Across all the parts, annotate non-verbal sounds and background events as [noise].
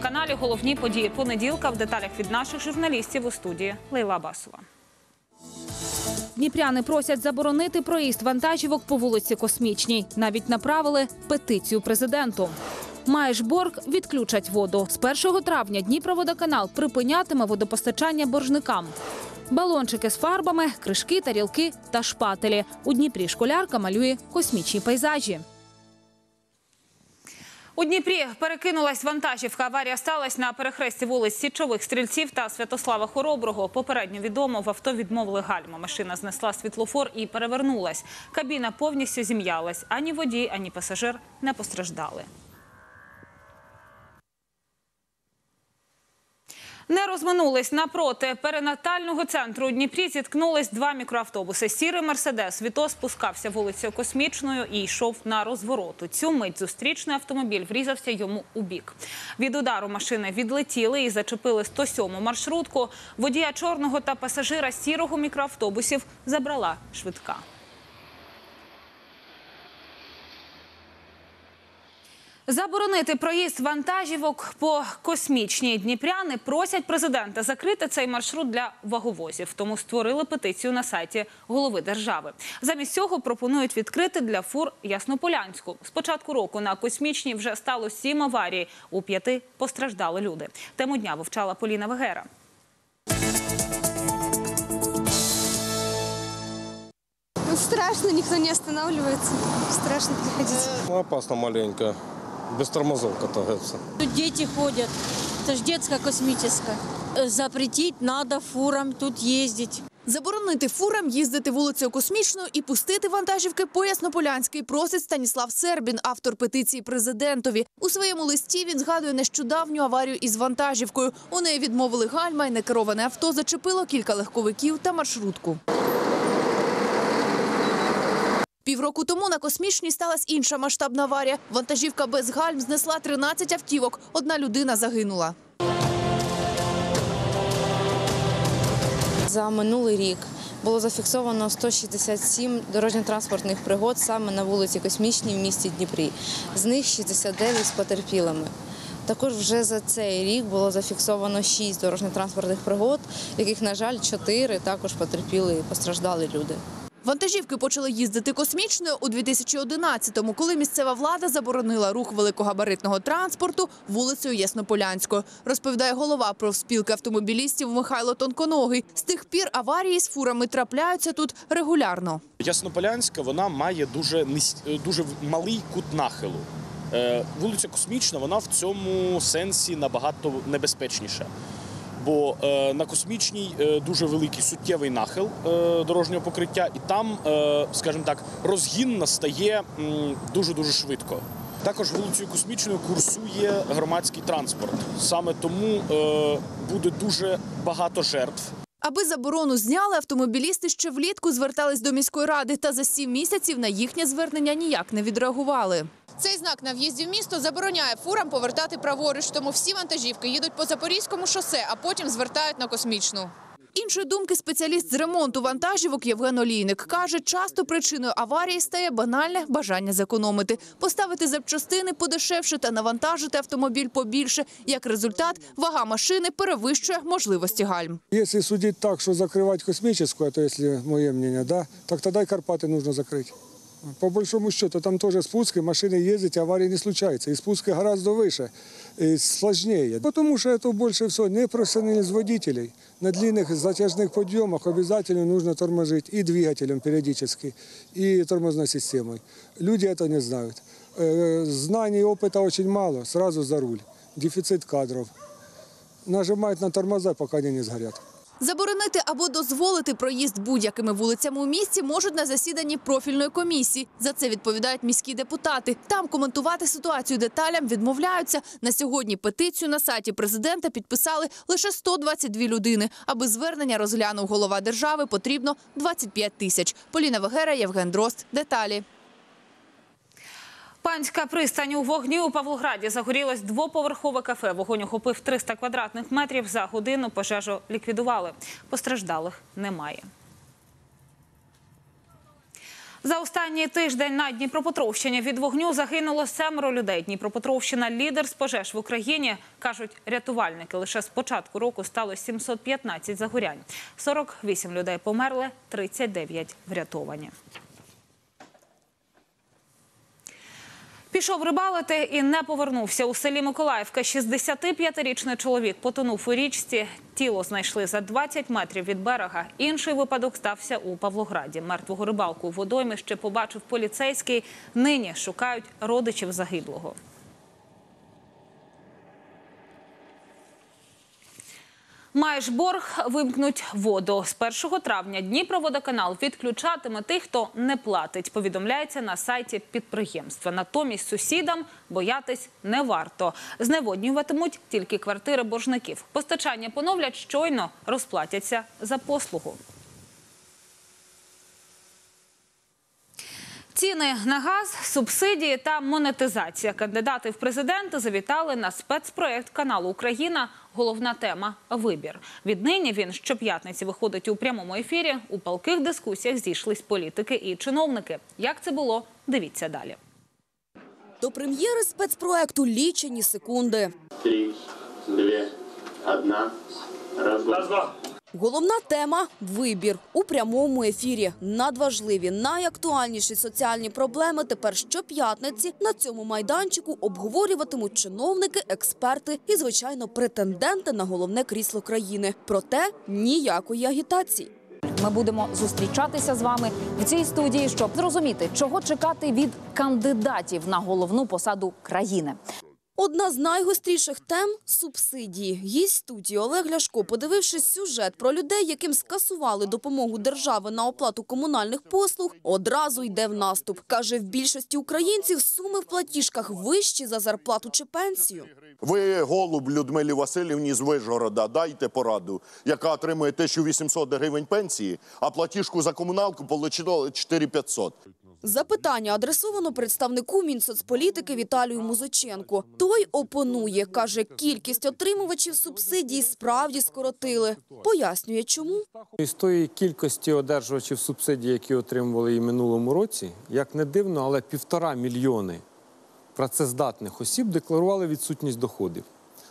на 34-му каналі. Головні події понеділка в деталях від наших журналістів у студії Лейла Басова. Дніпряни просять заборонити проїзд вантажівок по вулиці Космічній. Навіть направили петицію президенту. Маєш борг відключать воду. З 1 травня Дніпроводоканал припинятиме водопостачання боржникам. Балончики з фарбами, кришки, тарілки та шпателі. У Дніпрі школярка малює космічні пейзажі. У Дніпрі перекинулась вантажівка. Аварія сталася на перехресті вулиць Січових стрільців та Святослава Хороброго. Попередньо відомо, в авто відмовили гальма. Машина знесла світлофор і перевернулась. Кабіна повністю зім'ялась. Ані водій, ані пасажир не постраждали. Не розминулись напроти перинатального центру у Дніпрі. Зіткнулись два мікроавтобуси. Сірий мерседес Віто спускався вулицею Космічною і йшов на розворот. У цю мить зустрічний автомобіль врізався йому у бік. Від удару машини відлетіли і зачепили 107-му маршрутку. Водія чорного та пасажира сірого мікроавтобусів забрала швидка. Заборонити проїзд вантажівок по космічній Дніпряни просять президента закрити цей маршрут для ваговозів. Тому створили петицію на сайті голови держави. Замість цього пропонують відкрити для фур Яснополянську. З початку року на космічній вже стало сім аварій. У п'яти постраждали люди. Тему дня вивчала Поліна Вегера. Ну, страшно, никто не останавливается. Страшно приходить. Ну, опасно маленько. Без тормозов катаются. Тут дети ходят. Это же детская космическая. Запретить надо фурам тут ездить. Заборонити фурам їздити вулицею Космічною і пустити вантажівки по Яснополянській просить Станіслав Сербін, автор петиції президентові. У своєму листі він згадує нещодавню аварію із вантажівкою. У неї відмовили гальма і некероване авто зачепило кілька легковиків та маршрутку. Півроку тому на космічній сталася інша масштабна аварія. Вантажівка без гальм знесла 13 автівок. Одна людина загинула. За минулий рік було зафіксовано 167 дорожньо-транспортних пригод саме на вулиці Космічній в місті Дніпрі. З них 69 з потерпілими. Також вже за цей рік було зафіксовано 6 дорожньо-транспортних пригод, яких, на жаль, 4 також потерпіли і постраждали люди. Вантажівки почали їздити космічною у 2011-му, коли місцева влада заборонила рух великогабаритного транспорту вулицею Яснополянською, розповідає голова профспілки автомобілістів Михайло Тонконогий. З тих пір аварії з фурами трапляються тут регулярно. Яснополянська вона має дуже е, дуже малий кут нахилу. Е, Вулиця Космічна вона в цьому сенсі набагато небезпечніша. Бо е, на космічній е, дуже великий суттєвий нахил е, дорожнього покриття, і там, скажімо так, розгін настає дуже дуже швидко. Також вулицею космічною курсує громадський транспорт. Саме тому буде дуже багато жертв. Аби заборону зняли, автомобілісти ще влітку звертались до міської ради, та за сім місяців на їхнє звернення ніяк не відреагували. Цей знак на в'їзді в місто забороняє фурам повертати праворуч, тому всі вантажівки їдуть по Запорізькому шосе, а потім звертають на космічну. Іншої думки спеціаліст з ремонту вантажівок Євген Олійник каже, часто причиною аварії стає банальне бажання зекономити, поставити запчастини подешевше та навантажити автомобіль побільше. Як результат, вага машини перевищує можливості гальм. Если судить так, что закрывать космическую, то если мое мнение, да, так тогда и Карпаты нужно закрыть. По большому счету, там тоже спуски, машины ездить, аварии не случается. И спуски гораздо выше, и сложнее. Потому что это больше всего непрофессиональность водителей. На длинных затяжных подъемах обязательно нужно тормозить и двигателем периодически, и тормозной системой. Люди это не знают. Э, Знаний и опыта очень мало, сразу за руль. Дефицит кадров. Нажимают на тормоза, пока они не сгорят. Заборонити або дозволити проїзд будь-якими вулицями у місті можуть на засіданні профільної комісії. За це відповідають міські депутати. Там коментувати ситуацію деталям відмовляються. На сьогодні петицію на сайті президента підписали лише 122 людини. Аби звернення розглянув голова держави, потрібно 25 тисяч. Поліна Вегера, Євген Дрозд. Деталі. Панська пристань у вогні у Павлограді загорілось двоповерхове кафе. Вогонь охопив 300 квадратних метрів. За годину пожежу ліквідували. Постраждалих немає. За останній тиждень на Дніпропетровщині від вогню загинуло семеро людей. Дніпропетровщина – лідер з пожеж в Україні. Кажуть рятувальники, лише з початку року стало 715 загорянь. 48 людей померли, 39 врятовані. Пішов рибалити і не повернувся. У селі Миколаївка 65-річний чоловік потонув у річці. Тіло знайшли за 20 метрів від берега. Інший випадок стався у Павлограді. Мертвого рибалку у водоймищі побачив поліцейський. Нині шукають родичів загиблого. Маєш борг, вимкнуть воду. З 1 травня Дніпроводоканал відключатиме тих, хто не платить. Повідомляється на сайті підприємства. Натомість сусідам боятись не варто. Зневоднюватимуть тільки квартири боржників. Постачання поновлять щойно розплатяться за послугу. Ціни на газ, субсидії та монетизація. Кандидати в президенти завітали на спецпроект каналу Україна. Головна тема вибір. Віднині він щоп'ятниці виходить у прямому ефірі. У палких дискусіях зійшлись політики і чиновники. Як це було? Дивіться далі. До прем'єри спецпроекту лічені секунди. Три, дві, одна. Раз, два. Головна тема вибір у прямому ефірі. Надважливі, найактуальніші соціальні проблеми тепер щоп'ятниці на цьому майданчику обговорюватимуть чиновники, експерти і, звичайно, претенденти на головне крісло країни. Проте ніякої агітації. Ми будемо зустрічатися з вами в цій студії, щоб зрозуміти, чого чекати від кандидатів на головну посаду країни. Одна з найгостріших тем – субсидії. Гість студії Олег Ляшко, подивившись сюжет про людей, яким скасували допомогу держави на оплату комунальних послуг, одразу йде в наступ. Каже, в більшості українців суми в платіжках вищі за зарплату чи пенсію. Ви голуб Людмилі Васильівні з Вижгорода дайте пораду, яка отримує 1800 гривень пенсії, а платіжку за комуналку отримала 4500. Запитання адресовано представнику Мінсоцполітики Віталію Музиченку. Той опонує, каже, кількість отримувачів субсидій справді скоротили. Пояснює, чому. Із тої кількості одержувачів субсидій, які отримували і минулому році, як не дивно, але півтора мільйони працездатних осіб декларували відсутність доходів.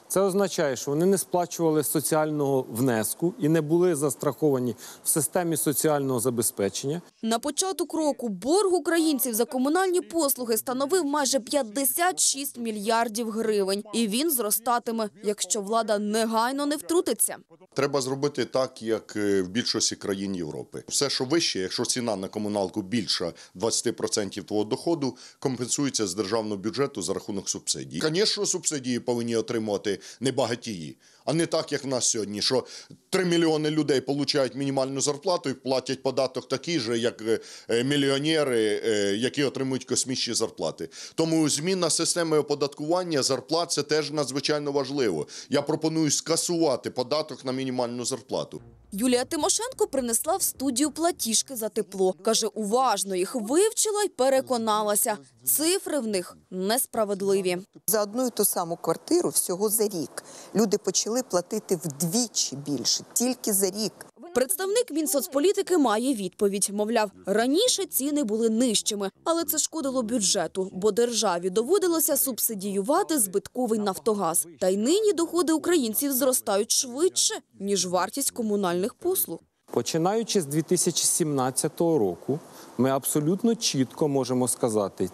Це означає, що вони не сплачували соціального внеску і не були застраховані в системі соціального забезпечення. На початок року борг українців за комунальні послуги становив майже 56 мільярдів гривень. І він зростатиме, якщо влада негайно не втрутиться. Треба зробити так, як е, в більшості країн Європи. Все, що вище, якщо ціна на комуналку більша 20% твого доходу, компенсується з державного бюджету за рахунок субсидій. Звісно, субсидії повинні отримувати небагатії, а не так, як в нас сьогодні, що 3 мільйони людей отримують мінімальну зарплату і платять податок такий же, як е, мільйонери, е, які отримують космічні зарплати. Тому зміна системи оподаткування зарплат – це теж надзвичайно важливо. Я пропоную скасувати податок на мінімальну зарплату. Юлія Тимошенко принесла в студію платіжки за тепло. Каже, уважно їх вивчила й переконалася. Цифри в них несправедливі. За одну і ту саму квартиру всього за рік люди почали платити вдвічі більше, тільки за рік. Представник Мінсоцполітики має відповідь. Мовляв, раніше ціни були нижчими, але це шкодило бюджету, бо державі доводилося субсидіювати збитковий Нафтогаз. Та й нині доходи українців зростають швидше, ніж вартість комунальних послуг. Починаючи з 2017 року, ми абсолютно чітко можемо сказати,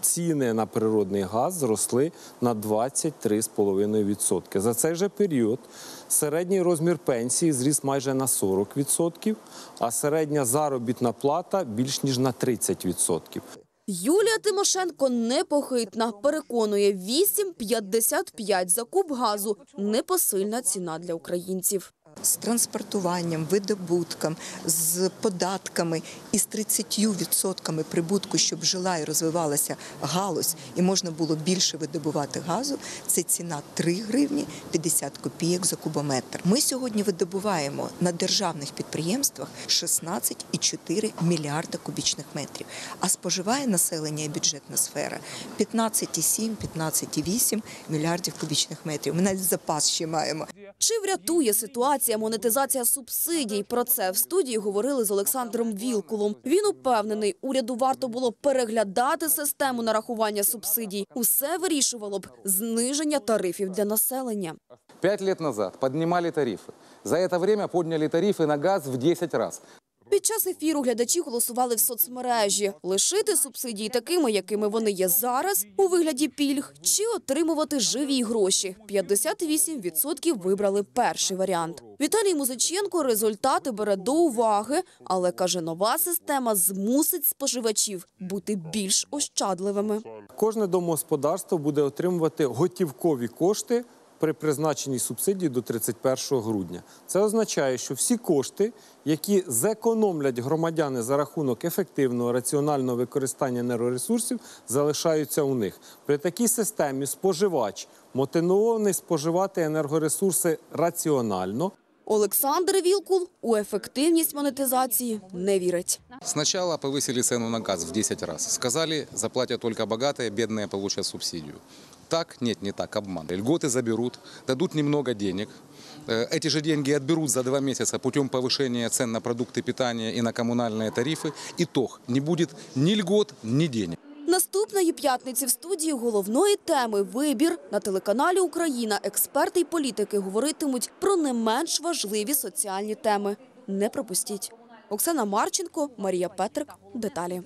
ціни на природний газ зросли на 23,5%. За цей же період середній розмір пенсії зріс майже на 40%, а середня заробітна плата більш ніж на 30%. Юлія Тимошенко непохитна. Переконує, 8,55 за куб газу – непосильна ціна для українців. З транспортуванням, видобутком, з податками і з 30% прибутку, щоб жила і розвивалася галузь, і можна було більше видобувати газу, це ціна 3 гривні 50 копійок за кубометр. Ми сьогодні видобуваємо на державних підприємствах 16,4 мільярда кубічних метрів, а споживає населення і бюджетна сфера 15,7-15,8 мільярдів кубічних метрів. Ми навіть запас ще маємо. Чи врятує ситуація монетизація субсидій? Про це в студії говорили з Олександром Вілкулом. Він упевнений, уряду варто було переглядати систему нарахування субсидій. Усе вирішувало б зниження тарифів для населення. Пять лет назад поднимали тарифы. За это время подняли тарифы на газ в 10 раз. Під час ефіру глядачі голосували в соцмережі лишити субсидії такими, якими вони є зараз, у вигляді пільг, чи отримувати живі гроші. 58% вибрали перший варіант. Віталій Музиченко результати бере до уваги, але каже, нова система змусить споживачів бути більш ощадливими. Кожне домогосподарство буде отримувати готівкові кошти при призначенні субсидії до 31 грудня. Це означає, що всі кошти, які зекономлять громадяни за рахунок ефективного раціонального використання енергоресурсів, залишаються у них. При такій системі споживач мотивований споживати енергоресурси раціонально. Олександр Вілкул у ефективність монетизації не вірить. Сначала повысили цену на газ в 10 раз. Сказали, заплатят только богатые, бедные получат субсидию. Так? Нет, не так, обман. Льготы заберут, дадут немного денег. Э, Эти же деньги отберут за два месяца путем повышения цен на продукты питания и на коммунальные тарифы. Итог – не будет ни льгот, ни денег. Наступної п'ятниці в студії головної теми «Вибір» на телеканалі «Україна» експерти й політики говоритимуть про не менш важливі соціальні теми. Не пропустіть. Оксана Марченко, Марія Петрик. Деталі.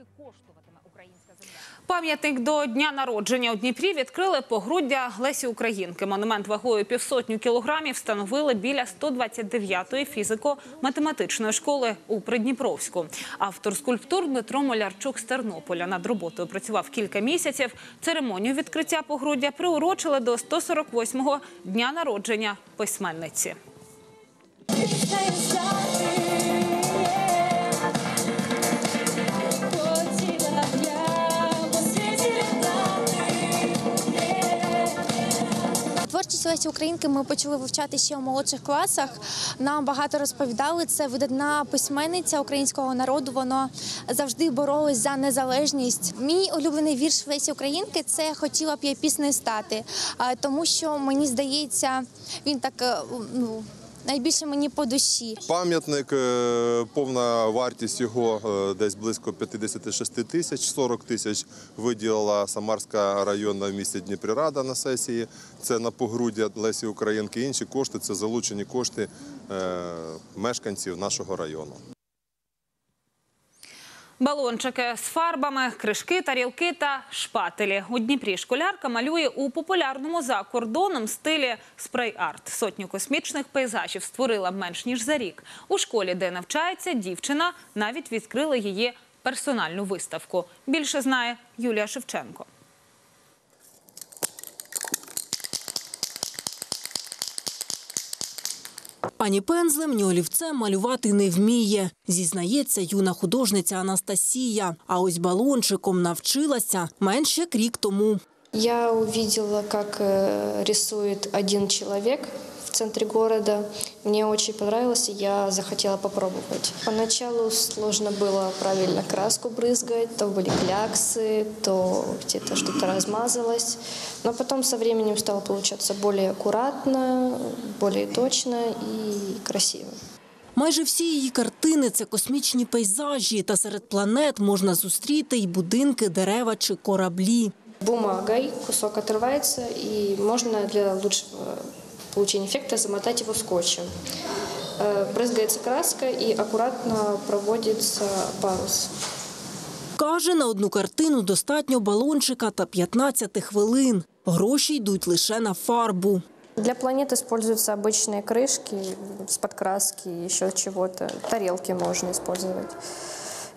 Пам'ятник до дня народження у Дніпрі відкрили погруддя Лесі Українки. Монумент вагою півсотню кілограмів встановили біля 129-ї фізико-математичної школи у Придніпровську. Автор скульптур Дмитро Молярчук з Тернополя над роботою працював кілька місяців. Церемонію відкриття погруддя приурочили до 148-го дня народження письменниці. Лесі Українки ми почали вивчати ще у молодших класах. Нам багато розповідали. Це видатна письменниця українського народу. Воно завжди боролась за незалежність. Мій улюблений вірш Лесі Українки це хотіла б я піснею стати, тому що мені здається, він так е, ну, найбільше мені по душі. Пам'ятник, е, повна вартість його е, десь близько 56 тисяч, 40 тисяч виділила Самарська районна в місті Дніприрада на сесії. Це на погруддя Лесі Українки. Інші кошти це залучені кошти е, мешканців нашого району. Балончики з фарбами, кришки, тарілки та шпателі. У Дніпрі школярка малює у популярному за кордоном стилі спрей-арт. Сотню космічних пейзажів створила менш ніж за рік. У школі, де навчається дівчина, навіть відкрила її персональну виставку. Більше знає Юлія Шевченко. Ані пензлем, ні олівцем малювати не вміє, зізнається юна художниця Анастасія. А ось балончиком навчилася менше як рік тому. Я увидела, как э, рисует один человек в центре города. Мне очень понравилось, и я захотела попробовать. Поначалу сложно было правильно краску брызгать, то были кляксы, то где-то что-то размазалось. Но потом со временем стало получаться более аккуратно, более точно и красиво. Майже всі її картини це космічні пейзажі, та серед планет можна зустріти й будинки, дерева чи кораблі. Бумагой кусок отрывается, и можно для лучшего получения эффекта замотать его скотчем. Э, Брызгается краска и аккуратно проводится парус. Каже, на одну картину достатньо балончика та 15 хвилин. Гроші йдуть лише на фарбу. Для планет используются обычные крышки с подкраски, еще чего-то. Тарелки можно использовать.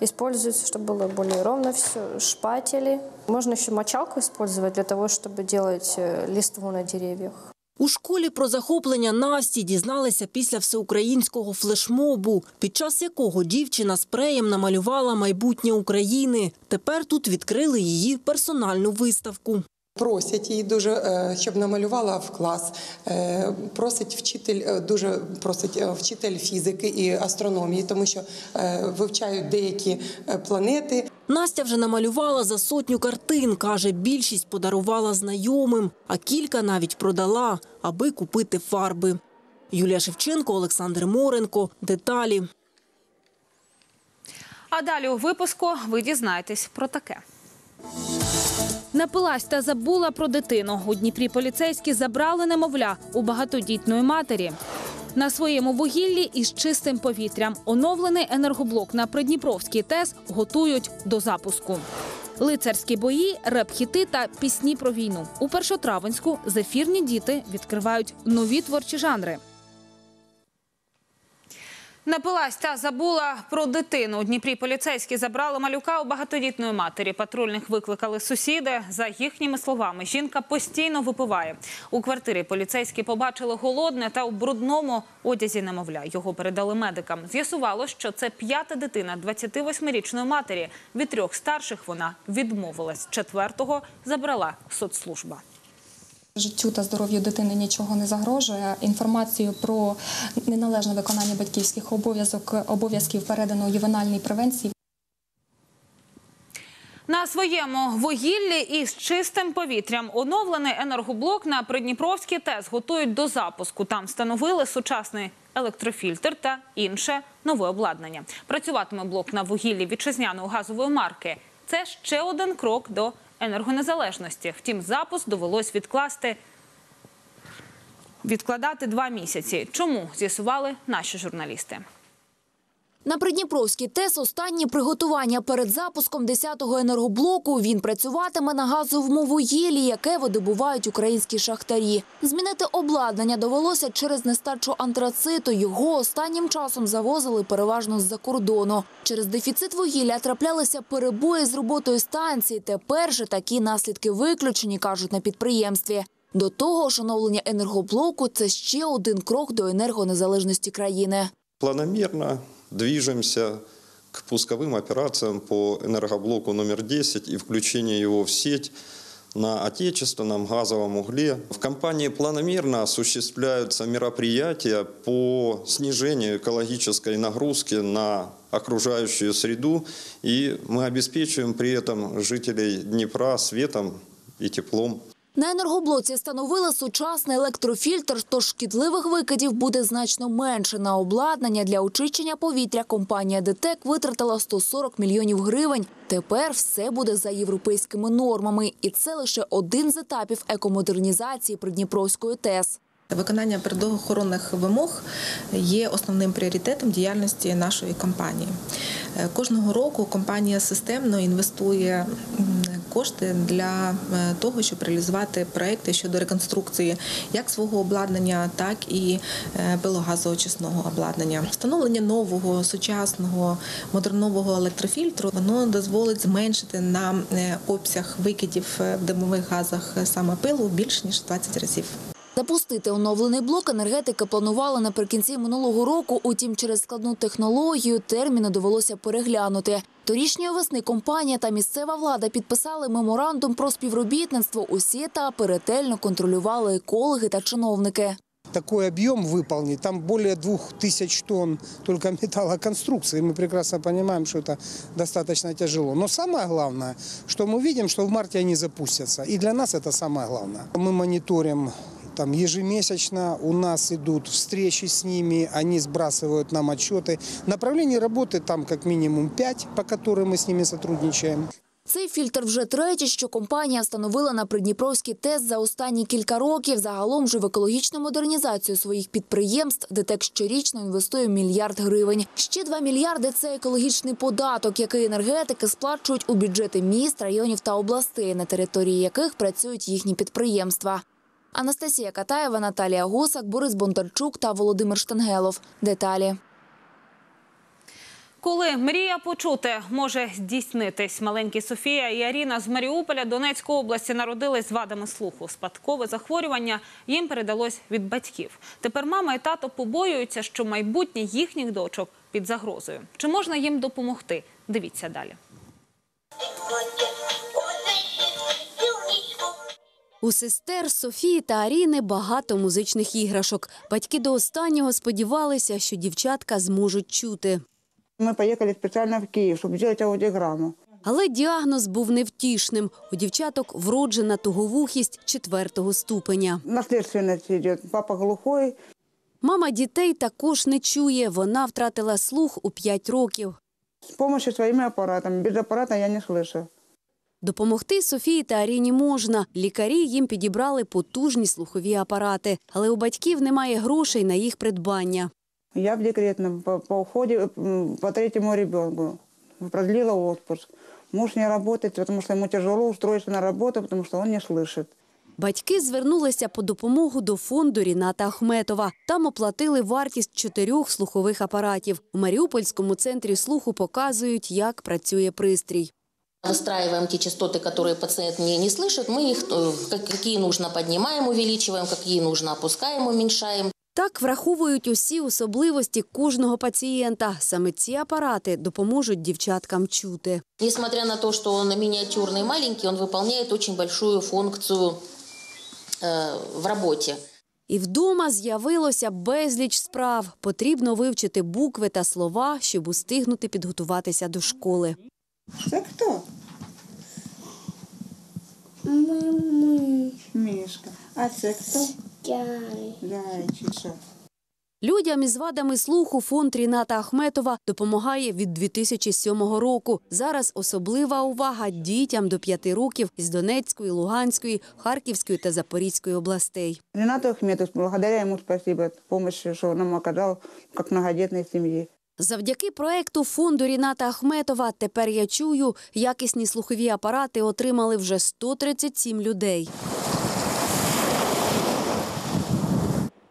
Используется, чтобы было более ровно все, шпатели. Можно еще мочалку использовать для того, чтобы делать э, листву на деревьях. У школі про захоплення Насті дізналися після всеукраїнського флешмобу, під час якого дівчина спреєм намалювала майбутнє України. Тепер тут відкрили її персональну виставку. Просять її дуже, е, щоб намалювала в клас. Е, Просить вчитель, е, дуже просить вчитель фізики і астрономії, тому що вивчають деякі планети. Настя вже намалювала за сотню картин. Каже, більшість подарувала знайомим, а кілька навіть продала, аби купити фарби. Юлія Шевченко, Олександр Моренко. Деталі. А далі у випуску ви дізнаєтесь про таке. Напилась та забула про дитину. У Дніпрі поліцейські забрали немовля у багатодітної матері. На своєму вугіллі із чистим повітрям оновлений енергоблок на Придніпровській ТЕС готують до запуску. Лицарські бої, реп-хіти та пісні про війну. У Першотравенську зефірні діти відкривають нові творчі жанри. Напилась та забула про дитину. У Дніпрі поліцейські забрали малюка у багатодітної матері. Патрульних викликали сусіди. За їхніми словами, жінка постійно випиває. У квартирі поліцейські побачили голодне та у брудному одязі немовля. Його передали медикам. З'ясувало, що це п'ята дитина 28-річної матері. Від трьох старших вона відмовилась. Четвертого забрала соцслужба. Життю та здоров'ю дитини нічого не загрожує. Інформацію про неналежне виконання батьківських обов'язок обов'язків передано ювенальній превенції. На своєму вугіллі із чистим повітрям оновлений енергоблок на Придніпровській ТЕС готують до запуску. Там встановили сучасний електрофільтр та інше нове обладнання. Працюватиме блок на вугіллі вітчизняної газової марки. Це ще один крок до енергонезалежності. Втім, запуск довелось відкласти відкладати два місяці. Чому з'ясували наші журналісти? На Придніпровській ТЕС останні приготування перед запуском 10-го енергоблоку. Він працюватиме на газовому вугіллі, яке видобувають українські шахтарі. Змінити обладнання довелося через нестачу антрациту. Його останнім часом завозили переважно з-за кордону. Через дефіцит вугілля траплялися перебої з роботою станції. Тепер же такі наслідки виключені, кажуть на підприємстві. До того оновлення енергоблоку – це ще один крок до енергонезалежності країни. Планомерно движемся к пусковым операциям по энергоблоку номер 10 и включению его в сеть на отечественном газовом угле. В компании планомерно осуществляются мероприятия по снижению экологической нагрузки на окружающую среду, и мы обеспечиваем при этом жителей Днепра светом и теплом. На енергоблоці встановили сучасний електрофільтр, тож шкідливих викидів буде значно менше. На обладнання для очищення повітря компанія ДТЕК витратила 140 мільйонів гривень. Тепер все буде за європейськими нормами. І це лише один з етапів екомодернізації Придніпровської ТЕС. Виконання природоохоронних вимог є основним пріоритетом діяльності нашої компанії. Е, Кожного року компанія системно інвестує кошти для е, того, щоб реалізувати проекти щодо реконструкції як свого обладнання, так і е, пилогазоочисного обладнання. Встановлення нового сучасного модернового електрофільтру воно дозволить зменшити нам е, обсяг викидів в димових газах саме пилу більш ніж в 20 разів. Запустити оновлений блок енергетики планували наприкінці минулого року. Утім, через складну технологію терміни довелося переглянути. Торішньої весни компанія та місцева влада підписали меморандум про співробітництво. Усі етапи ретельно контролювали екологи та чиновники. такой объем выполнить. Там более двух тысяч тонн только металлоконструкции. Мы прекрасно понимаем, что это достаточно тяжело. Но самое главное, что мы видим, что в марте они запустятся. И для нас это самое главное. Мы мониторим там ежемесячно у нас идут встречи с ними, они сбрасывают нам отчеты. Направлений работы там как минимум пять, по которым мы с ними сотрудничаем. Цей фільтр вже третій, що компанія встановила на Придніпровський ТЕС за останні кілька років. Загалом же в екологічну модернізацію своїх підприємств ДТЕК щорічно інвестує мільярд гривень. Ще два мільярди – це екологічний податок, який енергетики сплачують у бюджети міст, районів та областей, на території яких працюють їхні підприємства. Анастасія Катаєва, Наталія Гусак, Борис Бондарчук та Володимир Штангелов. Деталі. Коли мрія почути може здійснитись, маленькі Софія і Аріна з Маріуполя Донецької області народились з вадами слуху. Спадкове захворювання їм передалось від батьків. Тепер мама і тато побоюються, що майбутнє їхніх дочок під загрозою. Чи можна їм допомогти? Дивіться далі. У сестер Софії та Аріни багато музичних іграшок. Батьки до останнього сподівалися, що дівчатка зможуть чути. Мы поехали специально в Киев, чтобы сделать аудиограмму. Але діагноз був невтішним. У дівчаток вроджена туговухість четвертого ступеня. Наследственность идет. Папа глухой. Мама дітей також не чує. Вона втратила слух у 5 років. С помощью своими аппаратами. Без аппарата я не слышу. Допомогти Софії та Аріні можна. Лікарі їм підібрали потужні слухові апарати, але у батьків немає грошей на їх придбання. Я в декретном по, по уходе по третьему ребенку. Продлила отпуск. Муж не работает, потому что ему тяжело устроиться на работу, потому что он не слышит. Батьки звернулися по допомогу до фонду Ріната Ахметова. Там оплатили вартість чотирьох слухових апаратів. У Маріупольському центрі слуху показують, як працює пристрій. Выстраиваем те частоты, которые пациент не, не слышит. Мы их, э, как- какие нужно, поднимаем, увеличиваем, какие нужно, опускаем, уменьшаем. Так враховують усі особливості кожного пацієнта. Саме ці апарати допоможуть дівчаткам чути. Несмотря на то, что он миниатюрный и маленький, он выполняет очень большую функцию э, в работе. І вдома з'явилося безліч справ. Потрібно вивчити букви та слова, щоб устигнути підготуватися до школи. Це хто? Мишка. А це хто? Зайчик. Людям із вадами слуху фонд Ріната Ахметова допомагає від 2007 року. Зараз особлива увага дітям до 5 років з Донецької, Луганської, Харківської та Запорізької областей. Ренату Ахметову, благодаря ему спасибо, помощь, что он нам оказал, как многодетной семье. Завдяки проекту фонду Ріната Ахметова тепер я чую, якісні слухові апарати отримали вже 137 людей.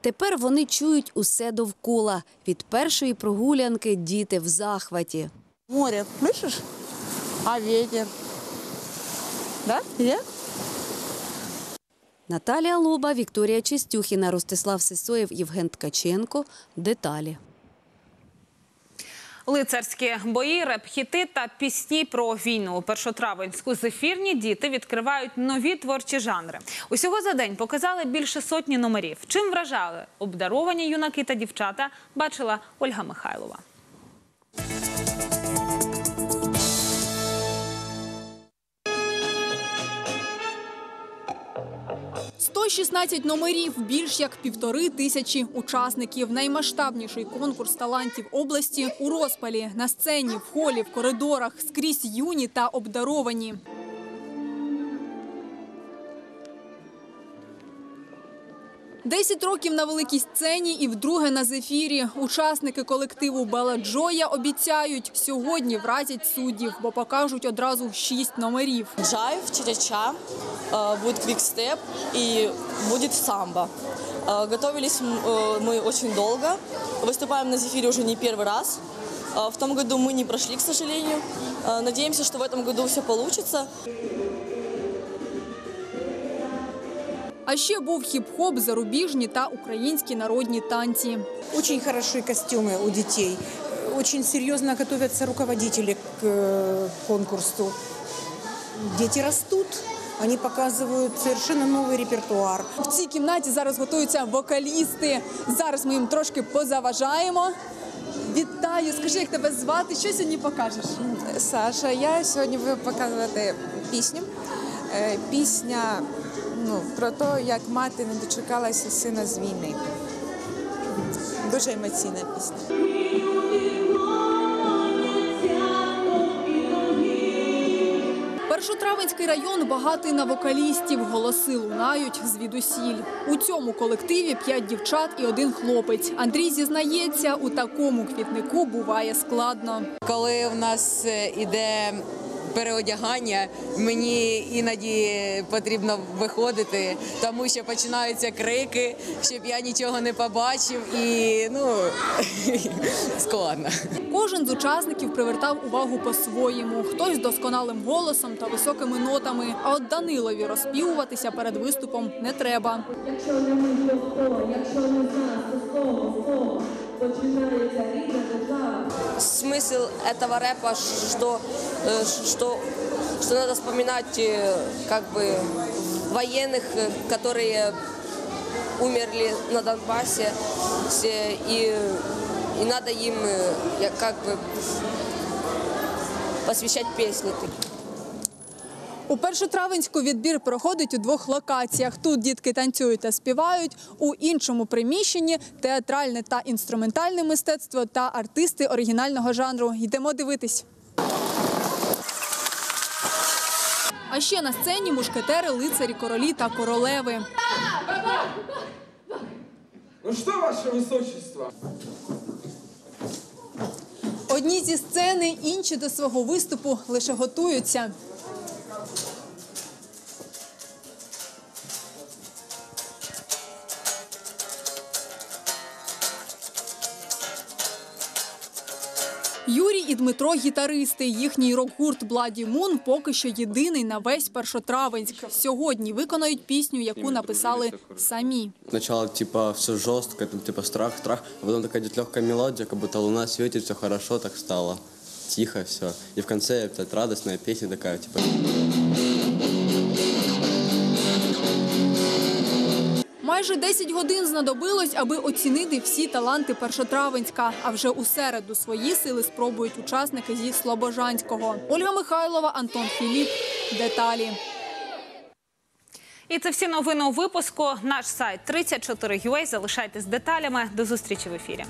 Тепер вони чують усе довкола. Від першої прогулянки діти в захваті. Море, слышишь? А ветер? Да? Я? Наталія Лоба, Вікторія Чистюхіна, Ростислав Сисоєв, Євген Ткаченко. Деталі. Лицарські бої, реп-хіти та пісні про війну. Першотравенську зефірні діти відкривають нові творчі жанри. Усього за день показали більше сотні номерів. Чим вражали обдаровані юнаки та дівчата, бачила Ольга Михайлова. – 116 номерів, більш як півтори тисячі учасників. Наймасштабніший конкурс талантів області у розпалі на сцені, в холі, в коридорах, скрізь юні та обдаровані. Десять років на великій сцені і вдруге на зефірі. Учасники колективу Бела Джоя обіцяють, сьогодні вразять суддів, бо покажуть одразу шість номерів. Джайв, ча-ча-ча, э, будет квикстеп и будет самбо. Э, Готовились м, э, мы очень долго. Выступаем на «Зефире» уже не первый раз. Э, В том году мы не прошли, к сожалению. Э, Надеемся, что в этом году все получится. А ще був хіп-хоп, зарубіжні та українські народні танці. Очень хорошие костюмы у детей. Очень серьезно готовятся руководители к э, конкурсу. Дети растут, они показывают совершенно новый репертуар. В цій кімнаті зараз готуються вокалісти. Зараз ми їм трошки позаважаємо. Вітаю, скажи, як тебе звати? Що сьогодні покажеш? Саша, я сьогодні буду показувати пісню. Е, Пісня ну, про те, як мати не дочекалася сина з війни. Дуже емоційна пісня. Першотравенський район багатий на вокалістів. Голоси лунають звідусіль. У цьому колективі п'ять дівчат і один хлопець. Андрій зізнається, у такому квітнику буває складно. Коли в нас е, іде переодягання, мені іноді потрібно виходити, тому що починаються крики, щоб я нічого не побачив, і ну [laughs] складно. Кожен з учасників привертав увагу по-своєму. Хтось з досконалим голосом та високими нотами. А от Данилові розпівуватися перед виступом не треба. Якщо не ми, то хто? Якщо не нас, то з кого, Смысл этого рэпа, что, э, что, что надо вспоминать э, как бы военных, э, которые умерли на Донбассе, и, и надо им как бы посвящать песни. такие. У Першотравенську відбір проходить у двох локаціях. Тут дітки танцюють та співають. У іншому приміщенні театральне та інструментальне мистецтво та артисти оригінального жанру. Йдемо дивитись. А ще на сцені мушкетери, лицарі, королі та королеви. Ну что, ваше высочество? Одні зі сцени, інші до свого виступу лише готуються. І Дмитро гітаристи. Їхній рок-гурт Бладі Мун поки що єдиний на весь Першотравенськ. Сьогодні виконають пісню, яку написали самі. Спочатку типа все жорстко, там типа страх, страх, а Потім така легка мелодія, як будто луна світить, все хорошо, так стало. Тихо все. І в конце опять пісня така. типа. Майже 10 годин знадобилось, аби оцінити всі таланти Першотравенська. А вже у середу свої сили спробують учасники зі Слобожанського. Ольга Михайлова, Антон Філіп. Деталі. І це всі новини у випуску. Наш сайт 34UA. Залишайтесь деталями. До зустрічі в ефірі.